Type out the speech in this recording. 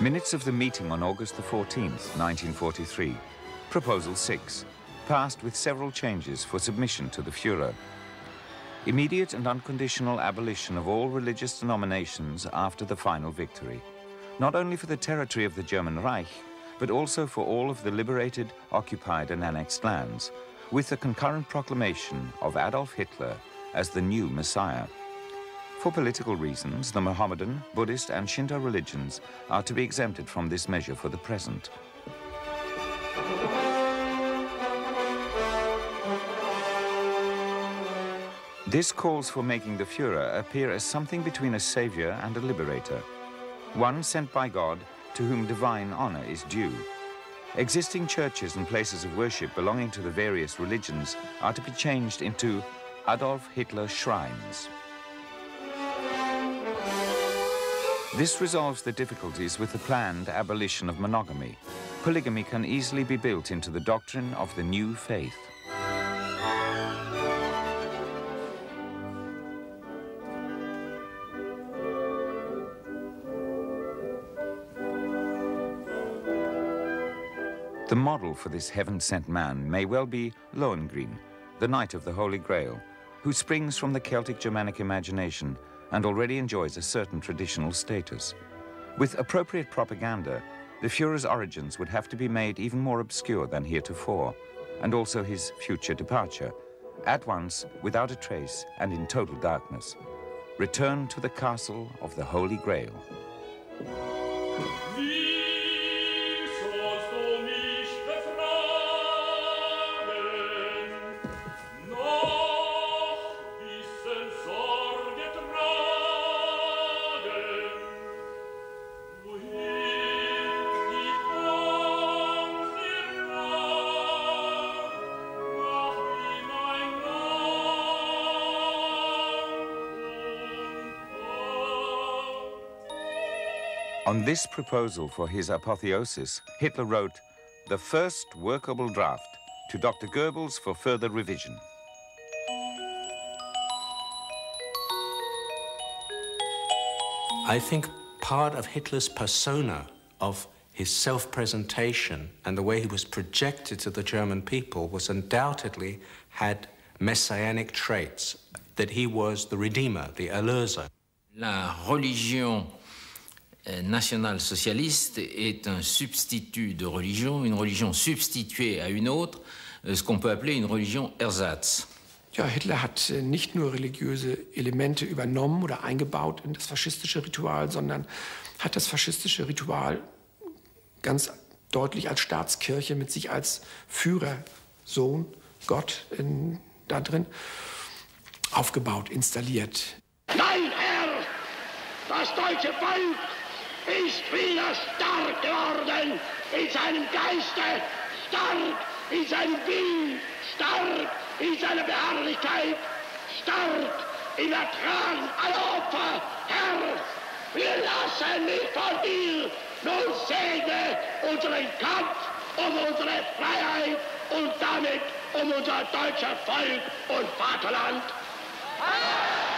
Minutes of the meeting on August the 14th, 1943. Proposal 6, passed with several changes for submission to the Fuhrer. Immediate and unconditional abolition of all religious denominations after the final victory. Not only for the territory of the German Reich, but also for all of the liberated, occupied and annexed lands, with the concurrent proclamation of Adolf Hitler as the new Messiah. For political reasons, the Mohammedan, Buddhist and Shinto religions are to be exempted from this measure for the present. This calls for making the Fuhrer appear as something between a savior and a liberator, one sent by God to whom divine honor is due. Existing churches and places of worship belonging to the various religions are to be changed into Adolf Hitler shrines. This resolves the difficulties with the planned abolition of monogamy. Polygamy can easily be built into the doctrine of the new faith. The model for this heaven-sent man may well be Lohengrin, the Knight of the Holy Grail, who springs from the Celtic Germanic imagination and already enjoys a certain traditional status. With appropriate propaganda, the Fuhrer's origins would have to be made even more obscure than heretofore, and also his future departure, at once without a trace and in total darkness. Return to the castle of the Holy Grail. On this proposal for his apotheosis, Hitler wrote the first workable draft to Dr. Goebbels for further revision. I think part of Hitler's persona, of his self-presentation and the way he was projected to the German people was undoubtedly had messianic traits, that he was the redeemer, the erlöser. La religion national-socialiste est un substitut de religion, une religion substituée à une autre, euh, ce qu'on peut appeler une religion ersatz. Ja, Hitler hat äh, nicht nur religiöse Elemente übernommen oder eingebaut in das faschistische Ritual, sondern hat das faschistische Ritual ganz deutlich als Staatskirche mit sich als Führer, Sohn, Gott in, da drin aufgebaut, installiert. Nein, Herr, das deutsche Volk ist wieder stark geworden in seinem Geiste, stark in seinem Willen, stark in seiner Beharrlichkeit, stark im Ertragen aller Opfer. Herr, wir lassen nicht von dir, nun segne unseren Kampf um unsere Freiheit und damit um unser deutsches Volk und Vaterland. Amen.